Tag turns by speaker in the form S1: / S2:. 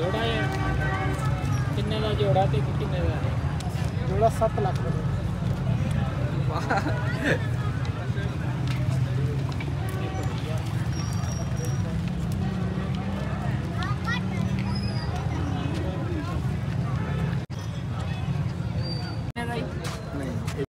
S1: ਜੋੜਾ ਹੈ ਕਿੰਨੇ ਦਾ ਜੋੜਾ ਤੇ ਕਿੰਨੇ ਦਾ?
S2: ਜੋੜਾ 7 ਲੱਖ ਦਾ।